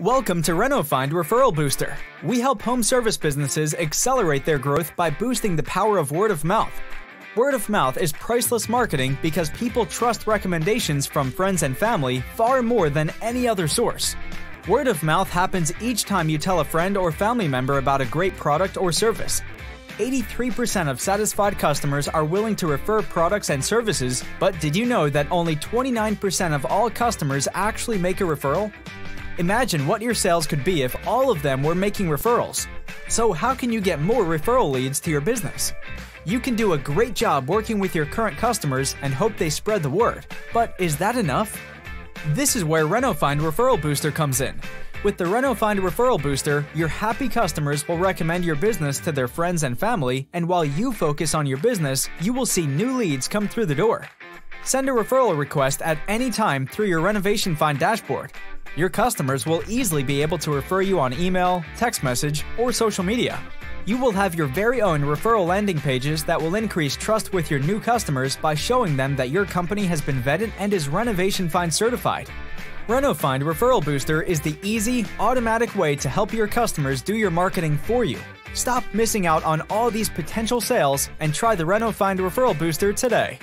Welcome to RenoFind Referral Booster. We help home service businesses accelerate their growth by boosting the power of word of mouth. Word of mouth is priceless marketing because people trust recommendations from friends and family far more than any other source. Word of mouth happens each time you tell a friend or family member about a great product or service. 83% of satisfied customers are willing to refer products and services, but did you know that only 29% of all customers actually make a referral? Imagine what your sales could be if all of them were making referrals. So, how can you get more referral leads to your business? You can do a great job working with your current customers and hope they spread the word. But is that enough? This is where RenoFind Referral Booster comes in. With the RenoFind Referral Booster, your happy customers will recommend your business to their friends and family, and while you focus on your business, you will see new leads come through the door. Send a referral request at any time through your Renovation Find dashboard. Your customers will easily be able to refer you on email, text message, or social media. You will have your very own referral landing pages that will increase trust with your new customers by showing them that your company has been vetted and is Renovation Find certified. RenoFind Referral Booster is the easy, automatic way to help your customers do your marketing for you. Stop missing out on all these potential sales and try the RenoFind Referral Booster today.